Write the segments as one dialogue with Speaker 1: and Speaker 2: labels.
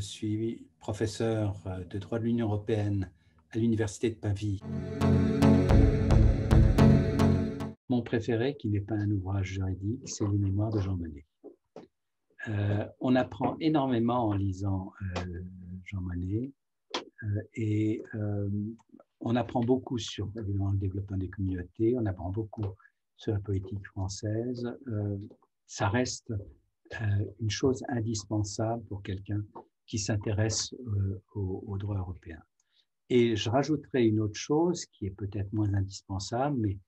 Speaker 1: suis professeur de droit de l'Union européenne à l'Université de Pavie. Mon préféré, qui n'est pas un ouvrage juridique, c'est Les Mémoires de Jean Monnet. Euh, on apprend énormément en lisant euh, Jean Monnet euh, et on apprend beaucoup sur le développement des communautés, on apprend beaucoup sur la politique française. ça reste une chose indispensable pour quelqu'un qui s'intéresse au, au, droit européen. Et je rajouterai une autre chose qui est peut-être moins indispensable, mais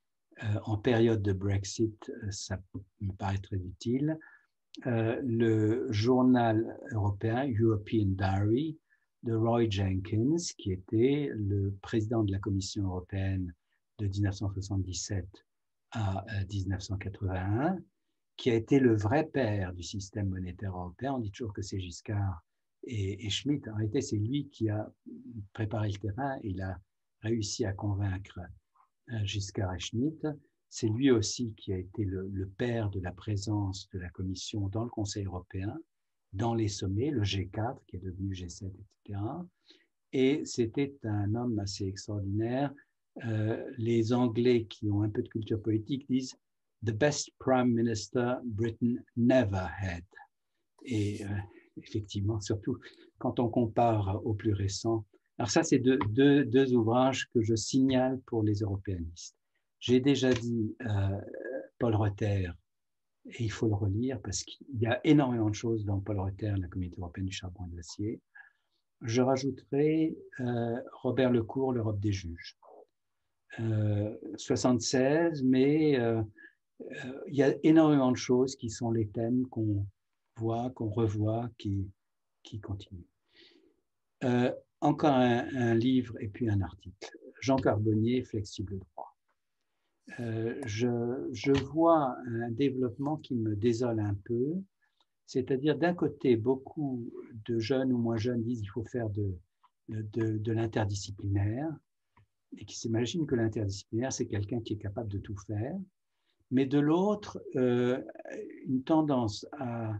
Speaker 1: en période de Brexit, ça me paraît très utile. Euh, le journal européen European Diary de Roy Jenkins, qui était le président de la Commission européenne de 1977 à 1981, euh, qui a été le vrai père du système monétaire européen. On dit toujours que c'est Giscard et, et Schmitt. En réalité, c'est lui qui a préparé le terrain. Il a réussi à convaincre euh, Giscard et Schmitt c'est lui aussi qui a été le, père de la présence de la Commission dans le Conseil européen, dans les sommets, le G4 qui est devenu G7, etc. Et c'était un homme assez extraordinaire. Euh, les Anglais qui ont un peu de culture politique disent The best Prime Minister Britain never had. Euh, effectivement, surtout quand on compare au plus récent. Alors ça, c'est deux ouvrages que je signale pour les européanistes. J'ai déjà dit euh, Paul Reuter, et il faut le relire parce qu'il y a énormément de choses dans Paul Reuter, la Communauté européenne du charbon et de l'acier. Je rajouterai euh, Robert Lecourt, l'Europe des juges. 76, euh, mais il y a énormément de choses qui sont les thèmes qu'on voit, qu'on revoit, qui, qui continuent. encore un, livre et puis un article. Jean Carbonnier, Flexible droit. Euh, je, vois un développement qui me désole un peu. C'est-à-dire, d'un côté, beaucoup de jeunes ou moins jeunes disent qu'il faut faire de, de, l'interdisciplinaire et qui s'imaginent que l'interdisciplinaire, c'est quelqu'un qui est capable de tout faire. Mais de l'autre, euh, une tendance à,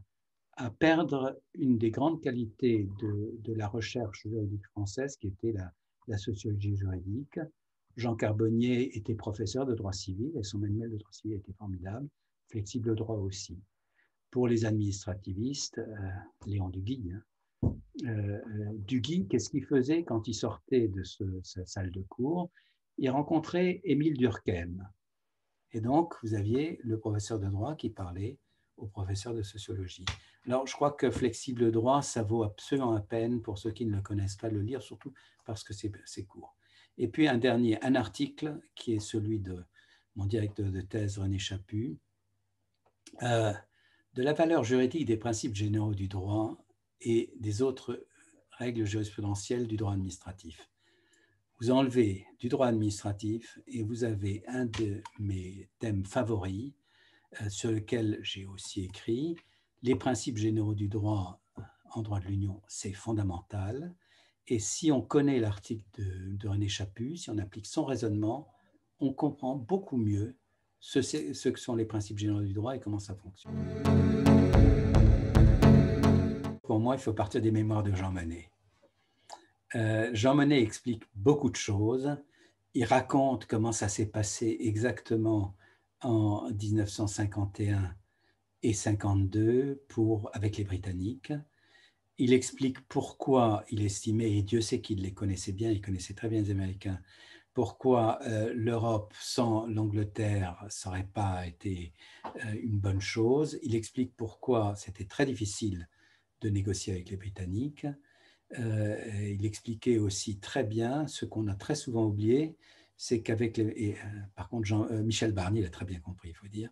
Speaker 1: à, perdre une des grandes qualités de, la recherche juridique française, qui était la, sociologie juridique, Jean Carbonnier était professeur de droit civil et son manuel de droit civil était formidable, flexible droit aussi. Pour les administrativistes, euh, Léon Duguy, hein, euh, euh, Duguy, qu'est-ce qu'il faisait quand il sortait de sa salle de cours? Il rencontrait Émile Durkheim. Et donc, vous aviez le professeur de droit qui parlait au professeur de sociologie. Alors, je crois que Flexible droit, ça vaut absolument la peine pour ceux qui ne le connaissent pas de le lire, surtout parce que c'est court. Et puis un dernier, un article qui est celui de mon directeur de thèse, René Chaput, euh, de la valeur juridique des principes généraux du droit et des autres règles jurisprudentielles du droit administratif. Vous enlevez du droit administratif et vous avez un de mes thèmes favoris euh, sur lequel j'ai aussi écrit, les principes généraux du droit en droit de l'Union, c'est fondamental. Et si on connaît l'article de, René Chaput, si on applique son raisonnement, on comprend beaucoup mieux ce, que sont les principes généraux du droit et comment ça fonctionne. Pour moi, il faut partir des mémoires de Jean Monnet. Euh, Jean Monnet explique beaucoup de choses. Il raconte comment ça s'est passé exactement en 1951 et 52 pour, avec les Britanniques il explique pourquoi il estimait, et Dieu sait qu'il les connaissait bien, il connaissait très bien les Américains, pourquoi euh, l'Europe sans l'Angleterre, ça n'aurait pas été euh, une bonne chose. Il explique pourquoi c'était très difficile de négocier avec les Britanniques. Euh, il expliquait aussi très bien ce qu'on a très souvent oublié, c'est qu'avec les, par contre Jean, Michel Barnier l'a très bien compris, il faut dire,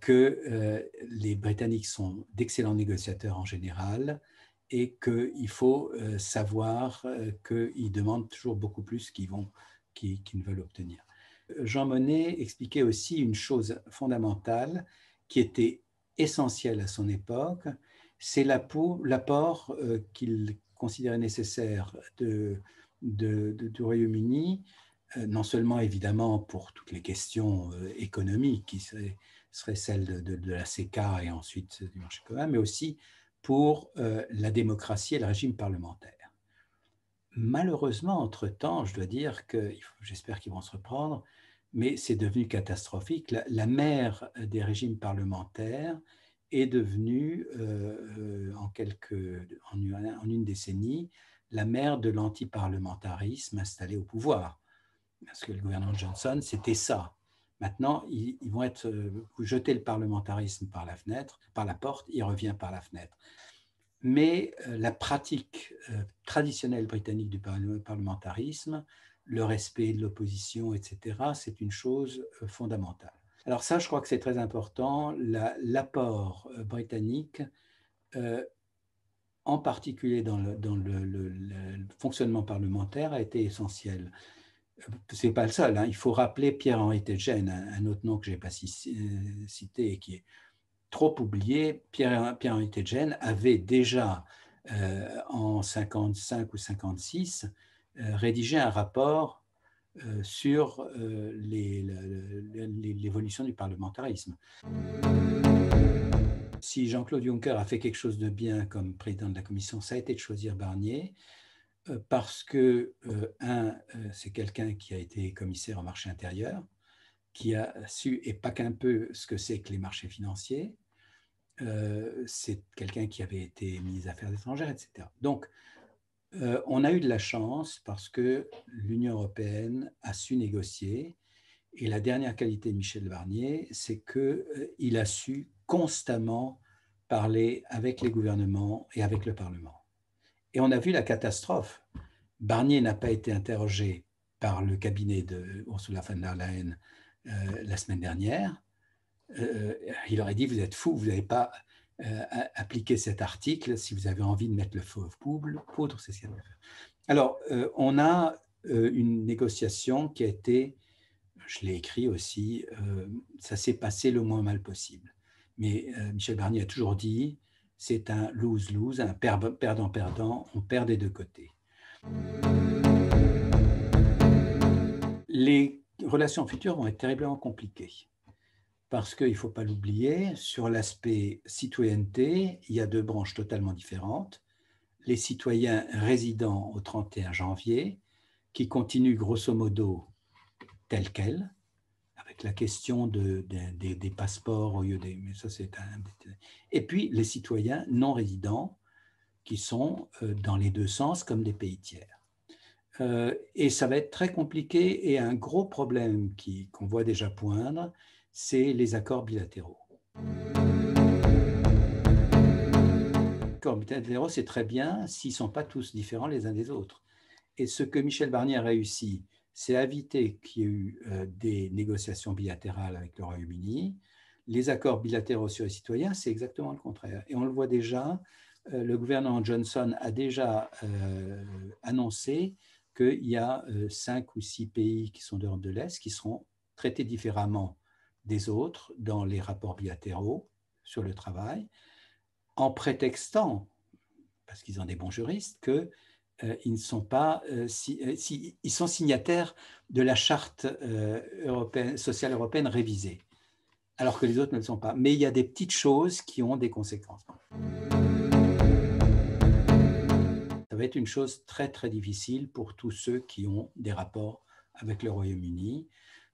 Speaker 1: que les Britanniques sont d'excellents négociateurs en général, et qu'il faut euh, savoir euh, qu'ils demandent toujours beaucoup plus qu'ils ne veulent obtenir. Jean Monnet expliquait aussi une chose fondamentale qui était essentielle à son époque, c'est l'apport euh, qu'il considérait nécessaire de, du Royaume-Uni, non seulement évidemment pour toutes les questions économiques qui seraient, celles de, la CECA et ensuite du marché commun, mais aussi pour la démocratie et le régime parlementaire. Malheureusement, entre-temps, je dois dire que, j'espère qu'ils vont se reprendre, mais c'est devenu catastrophique. La, mère des régimes parlementaires est devenue, euh, en, quelques, en, une, décennie, la mère de l'antiparlementarisme installé au pouvoir. Parce que le gouvernement Johnson, c'était ça. Maintenant, ils, vont être, euh, vous jetez le parlementarisme par la fenêtre, par la porte, il revient par la fenêtre mais euh, la pratique euh, traditionnelle britannique du parlementarisme, le respect de l'opposition, etc., c'est une chose euh, fondamentale. Alors ça, je crois que c'est très important. L'apport britannique, en particulier dans, le, fonctionnement parlementaire, a été essentiel. Ce n'est pas le seul. Hein. Il faut rappeler Pierre-Henri Tejen, un, autre nom que je n'ai pas cité et qui est trop oublié, Pierre-Henri Tejen avait déjà euh, en 55 ou 56 euh, rédigé un rapport euh, sur l'évolution du parlementarisme. Si Jean-Claude Juncker a fait quelque chose de bien comme président de la Commission, ça a été de choisir Barnier parce que, un, c'est quelqu'un qui a été commissaire au marché intérieur, qui a su, et pas qu'un peu, ce que c'est que les marchés financiers, euh, c'est quelqu'un qui avait été ministre des Affaires étrangères, etc. Donc, euh, on a eu de la chance parce que l'Union européenne a su négocier. Et la dernière qualité de Michel Barnier, c'est qu'il euh, a su constamment parler avec les gouvernements et avec le Parlement. Et on a vu la catastrophe. Barnier n'a pas été interrogé par le cabinet de Ursula von der Leyen la semaine dernière. Euh, il aurait dit, vous êtes fou, vous n'avez pas euh, appliqué cet article, si vous avez envie de mettre le feu poudre, poudre c'est ce qu'il. Alors, euh, on a une négociation qui a été, je l'ai écrit aussi, ça s'est passé le moins mal possible. Mais Michel Barnier a toujours dit, c'est un lose-lose, un perdant-perdant, on perd des deux côtés. Les relations futures vont être terriblement compliquées parce qu'il ne faut pas l'oublier, sur l'aspect citoyenneté, il y a deux branches totalement différentes. Les citoyens résidents au 31 janvier, qui continuent grosso modo tel quel, la question de, des passeports au lieu des... Mais ça, c'est un, et puis les citoyens non résidents, qui sont euh, dans les deux sens comme des pays tiers. Euh, et ça va être très compliqué et un gros problème qu'on voit déjà poindre, c'est les accords bilatéraux. Les accords bilatéraux, c'est très bien s'ils ne sont pas tous différents les uns des autres. Et ce que Michel Barnier a réussi, c'est éviter qu'il y ait eu euh, des négociations bilatérales avec le Royaume-Uni. Les accords bilatéraux sur les citoyens, c'est exactement le contraire. Et on le voit déjà, euh, le gouvernement Johnson a déjà euh, annoncé qu'il y a cinq ou six pays qui sont d'Europe de l'Est qui seront traités différemment des autres dans les rapports bilatéraux sur le travail, en prétextant, parce qu'ils ont des bons juristes, qu'ils euh, euh, euh, ils sont signataires de la charte sociale européenne révisée, alors que les autres ne le sont pas. Mais il y a des petites choses qui ont des conséquences. Ça va être une chose très très difficile pour tous ceux qui ont des rapports avec le Royaume-Uni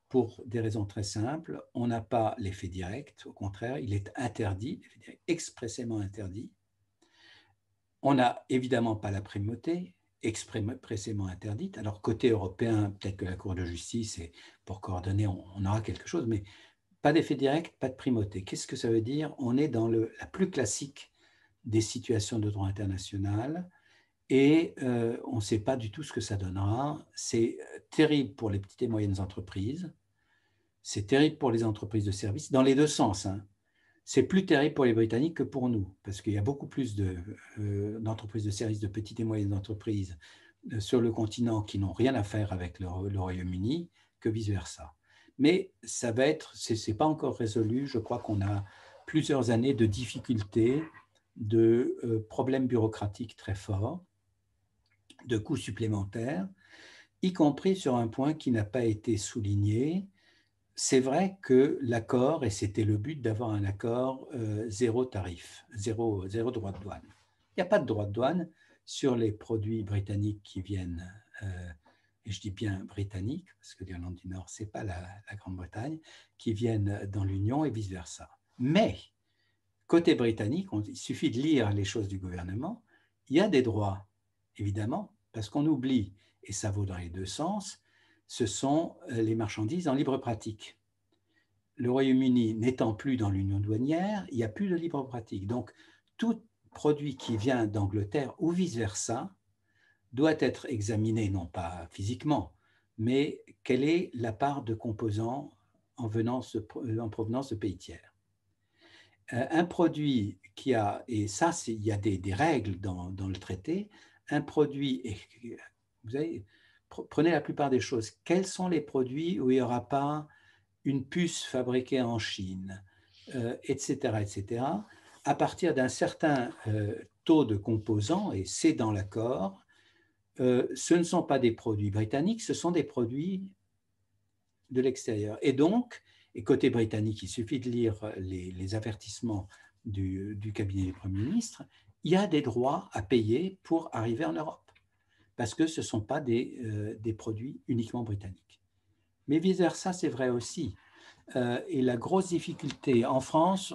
Speaker 1: pour des raisons très simples. On n'a pas l'effet direct, au contraire, il est interdit, expressément interdit. On n'a évidemment pas la primauté, expressément interdite. Alors, côté européen, peut-être que la Cour de justice, pour coordonner, on, aura quelque chose, mais pas d'effet direct, pas de primauté. Qu'est-ce que ça veut dire? On est dans le, la plus classique des situations de droit international et euh, on ne sait pas du tout ce que ça donnera. C'est terrible pour les petites et moyennes entreprises c'est terrible pour les entreprises de services, dans les deux sens. Hein. C'est plus terrible pour les Britanniques que pour nous, parce qu'il y a beaucoup plus euh, d'entreprises de, services, de petites et moyennes entreprises euh, sur le continent qui n'ont rien à faire avec le, Royaume-Uni que vice-versa. Mais ça va être, ce n'est pas encore résolu. Je crois qu'on a plusieurs années de difficultés, de euh, problèmes bureaucratiques très forts, de coûts supplémentaires, y compris sur un point qui n'a pas été souligné, c'est vrai que l'accord, et c'était le but d'avoir un accord euh, zéro tarif, zéro, zéro droit de douane. Il n'y a pas de droit de douane sur les produits britanniques qui viennent, euh, et je dis bien britanniques, parce que l'Irlande du Nord, ce n'est pas la, Grande-Bretagne, qui viennent dans l'Union et vice-versa. Mais, côté britannique, il suffit de lire les choses du gouvernement, il y a des droits, évidemment, parce qu'on oublie, et ça vaut dans les deux sens, ce sont euh, les marchandises en libre pratique. Le Royaume-Uni n'étant plus dans l'union douanière, il n'y a plus de libre pratique. Donc, tout produit qui vient d'Angleterre ou vice-versa doit être examiné, non pas physiquement, mais quelle est la part de composants en, en provenance de pays tiers. Euh, un produit qui a, et ça, il y a des, règles dans, le traité, un produit, vous avez, prenez la plupart des choses. Quels sont les produits où il n'y aura pas une puce fabriquée en Chine, etc., euh, etc. À partir d'un certain euh, taux de composants, et c'est dans l'accord, euh, ce ne sont pas des produits britanniques, ce sont des produits de l'extérieur. Et donc, et côté britannique, il suffit de lire les, avertissements du, du cabinet du Premier ministre, il y a des droits à payer pour arriver en Europe parce que ce ne sont pas des, euh, des, produits uniquement britanniques. Mais vice-versa, c'est vrai aussi. Euh, et la grosse difficulté en France,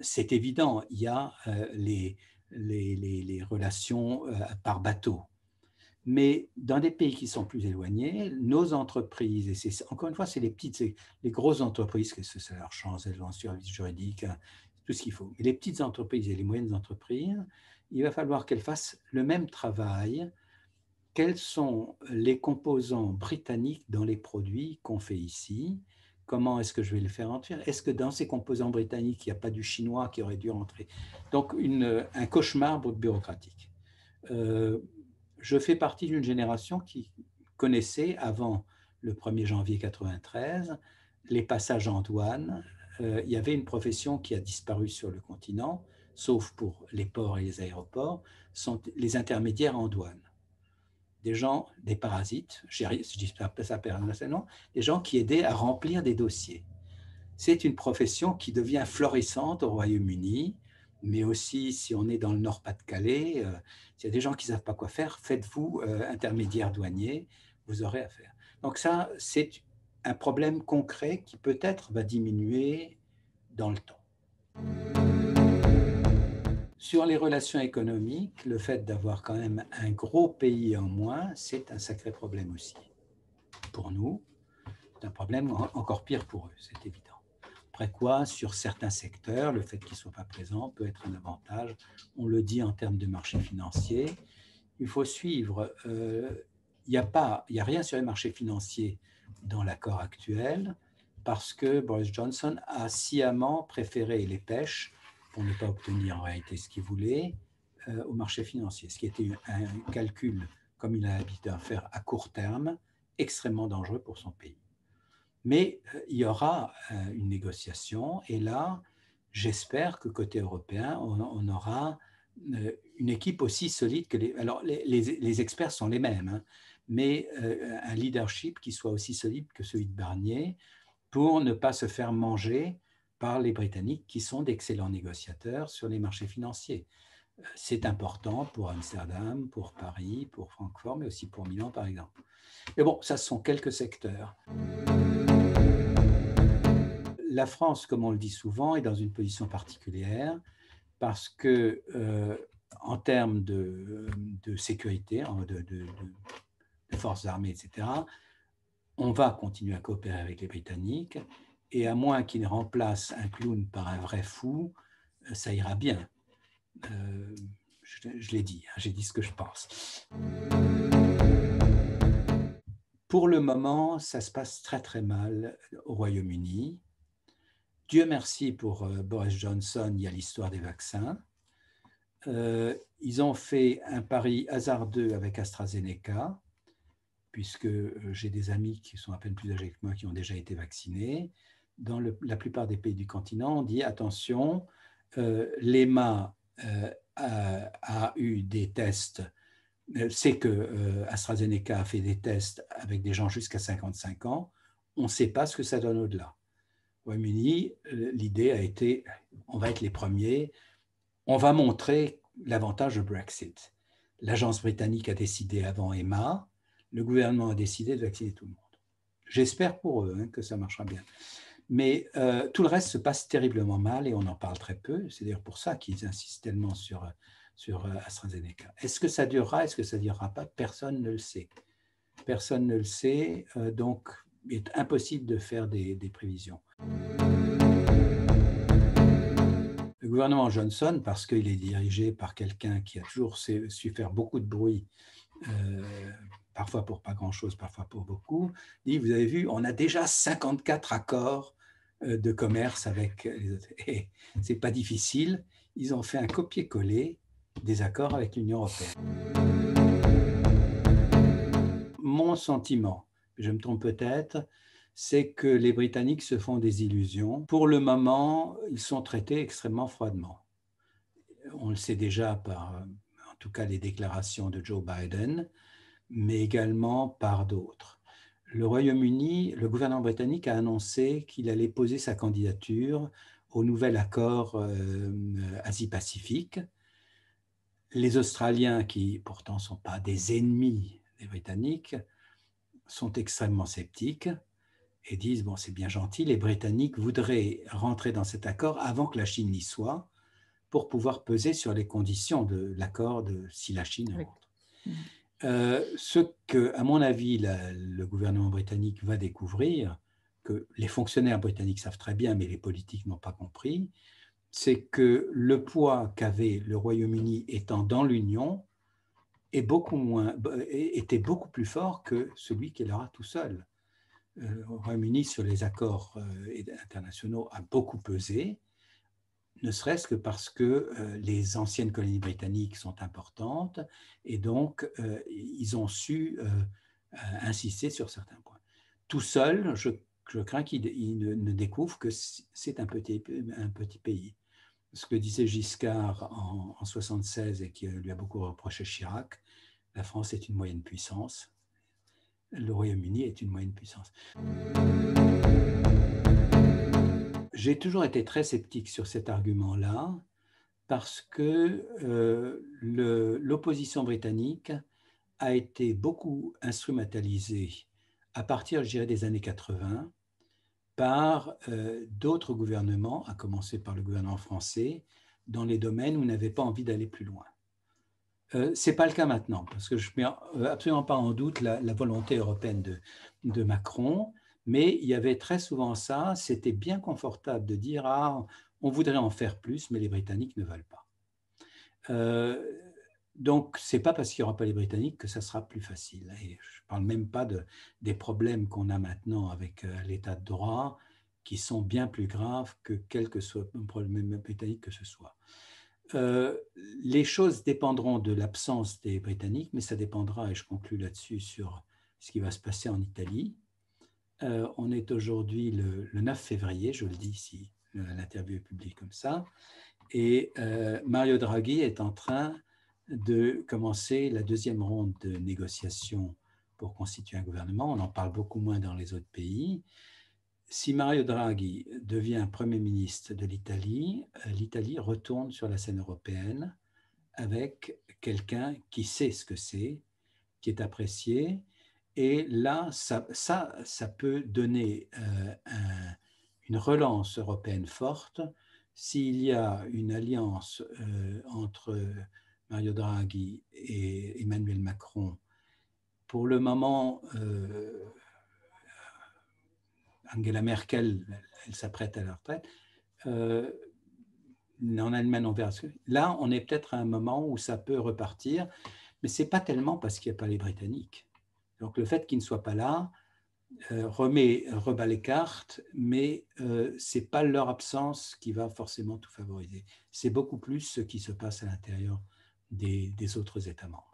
Speaker 1: c'est évident, il y a euh, les, relations par bateau. Mais dans des pays qui sont plus éloignés, nos entreprises, et encore une fois, c'est les petites, les grosses entreprises, que c'est leur chance, elles ont un service juridique, tout ce qu'il faut. Mais les petites entreprises et les moyennes entreprises, il va falloir qu'elles fassent le même travail quels sont les composants britanniques dans les produits qu'on fait ici? Comment est-ce que je vais le faire entrer Est-ce que dans ces composants britanniques, il n'y a pas du chinois qui aurait dû rentrer? Donc, un cauchemar bureaucratique. Euh, je fais partie d'une génération qui connaissait, avant le 1er janvier 1993, les passages en douane. Euh, il y avait une profession qui a disparu sur le continent, sauf pour les ports et les aéroports, les intermédiaires en douane des gens, des parasites, je dis ça personnellement, des gens qui aidaient à remplir des dossiers. C'est une profession qui devient florissante au Royaume-Uni, mais aussi si on est dans le Nord-Pas-de-Calais, euh, s'il y a des gens qui ne savent pas quoi faire, faites-vous euh, intermédiaire douanier, vous aurez à faire. Donc ça, c'est un problème concret qui peut-être va diminuer dans le temps. Sur les relations économiques, le fait d'avoir quand même un gros pays en moins, c'est un sacré problème aussi. Pour nous, c'est un problème encore pire pour eux, c'est évident. Après quoi, sur certains secteurs, le fait qu'ils ne soient pas présents peut être un avantage. On le dit en termes de marché financier. Il faut suivre. Euh, il n'y a, pas, a rien sur les marchés financiers dans l'accord actuel parce que Boris Johnson a sciemment préféré les pêches pour ne pas obtenir en réalité ce qu'il voulait euh, au marché financier, ce qui était un calcul, comme il a l'habitude à faire à court terme, extrêmement dangereux pour son pays. Mais euh, il y aura euh, une négociation et là, j'espère que côté européen, on, aura une équipe aussi solide que les... Alors, les, les, experts sont les mêmes, hein, mais un leadership qui soit aussi solide que celui de Barnier pour ne pas se faire manger par les Britanniques qui sont d'excellents négociateurs sur les marchés financiers. Euh, c'est important pour Amsterdam, pour Paris, pour Francfort, mais aussi pour Milan, par exemple. Mais bon, ça, sont quelques secteurs. La France, comme on le dit souvent, est dans une position particulière parce que, euh, en termes de, sécurité, de forces armées, etc., on va continuer à coopérer avec les Britanniques et à moins qu'il remplace un clown par un vrai fou, euh, ça ira bien. Euh, je, l'ai dit, hein, j'ai dit ce que je pense. Pour le moment, ça se passe très très mal au Royaume-Uni. Dieu merci pour euh, Boris Johnson, il y a l'histoire des vaccins. ils ont fait un pari hasardeux avec AstraZeneca, puisque j'ai des amis qui sont à peine plus âgés que moi qui ont déjà été vaccinés dans la plupart des pays du continent, on dit attention, euh, l'EMA euh, a, eu des tests, euh, c'est que AstraZeneca a fait des tests avec des gens jusqu'à 55 ans, on ne sait pas ce que ça donne au-delà. Au Royaume-Uni, l'idée a été, on va être les premiers, on va montrer l'avantage du Brexit. L'agence britannique a décidé avant Emma, le gouvernement a décidé de vacciner tout le monde. J'espère pour eux hein, que ça marchera bien. Mais euh, tout le reste se passe terriblement mal et on en parle très peu. C'est d'ailleurs pour ça qu'ils insistent tellement sur, sur euh, AstraZeneca. Est-ce que ça durera? Est-ce que ça ne durera pas? Personne ne le sait. Personne ne le sait. donc, il est impossible de faire des, prévisions. Le gouvernement Johnson, parce qu'il est dirigé par quelqu'un qui a toujours su faire beaucoup de bruit, euh, parfois pour pas grand-chose, parfois pour beaucoup, dit, vous avez vu, on a déjà 54 accords euh, de commerce avec les autres. Et c'est pas difficile, ils ont fait un copier-coller des accords avec l'Union européenne. Mon sentiment, je me trompe peut-être, c'est que les Britanniques se font des illusions. Pour le moment, ils sont traités extrêmement froidement. On le sait déjà par, en tout cas, les déclarations de Joe Biden, mais également par d'autres. Le Royaume-Uni, le gouvernement britannique a annoncé qu'il allait poser sa candidature au nouvel accord euh, Asie-Pacifique. Les Australiens, qui pourtant ne sont pas des ennemis des Britanniques, sont extrêmement sceptiques et disent, bon, c'est bien gentil, les Britanniques voudraient rentrer dans cet accord avant que la Chine y soit pour pouvoir peser sur les conditions de l'accord si la Chine rentre. Mm. Euh, ce que, à mon avis, le gouvernement britannique va découvrir, que les fonctionnaires britanniques savent très bien, mais les politiques n'ont pas compris, c'est que le poids qu'avait le Royaume-Uni étant dans l'Union beaucoup moins, était beaucoup plus fort que celui qu'il aura tout seul. Le euh, Royaume-Uni sur les accords euh, internationaux a beaucoup pesé, ne serait-ce que parce que euh, les anciennes colonies britanniques sont importantes et donc ils ont su insister sur certains points. Tout seul, je, crains qu'il ne, ne, découvre que c'est un petit, un petit pays ce que disait Giscard en, 1976 et qui lui a beaucoup reproché Chirac, la France est une moyenne puissance, le Royaume-Uni est une moyenne puissance. J'ai toujours été très sceptique sur cet argument-là parce que euh, l'opposition britannique a été beaucoup instrumentalisée à partir, je dirais, des années 80 par euh, d'autres gouvernements, à commencer par le gouvernement français, dans les domaines où on n'avait pas envie d'aller plus loin. Euh, Ce n'est pas le cas maintenant, parce que je ne mets absolument pas en doute la, volonté européenne de, Macron, mais il y avait très souvent ça, c'était bien confortable de dire, ah, on voudrait en faire plus, mais les Britanniques ne veulent pas. Donc, ce n'est pas parce qu'il n'y aura pas les Britanniques que ça sera plus facile. Et je ne parle même pas de, des problèmes qu'on a maintenant avec euh, l'état de droit, qui sont bien plus graves que quel que soit un problème britannique que ce soit. Euh, les choses dépendront de l'absence des Britanniques, mais ça dépendra, et je conclus là-dessus, sur ce qui va se passer en Italie. Euh, on est aujourd'hui le, 9 février, je le dis ici, l'interview est publiée comme ça, et Mario Draghi est en train de commencer la deuxième ronde de négociations pour constituer un gouvernement. On en parle beaucoup moins dans les autres pays. Si Mario Draghi devient Premier ministre de l'Italie, euh, l'Italie retourne sur la scène européenne avec quelqu'un qui sait ce que c'est, qui est apprécié. Et là, ça, ça, peut donner euh, une relance européenne forte s'il y a une alliance euh, entre Mario Draghi et Emmanuel Macron, pour le moment, euh, Angela Merkel, elle s'apprête à la retraite. En Allemagne, on verra. Là, on est peut-être à un moment où ça peut repartir, mais ce n'est pas tellement parce qu'il n'y a pas les Britanniques. Donc le fait qu'ils ne soient pas là euh, remet, rebat les cartes, mais euh, ce n'est pas leur absence qui va forcément tout favoriser. C'est beaucoup plus ce qui se passe à l'intérieur des, autres États membres.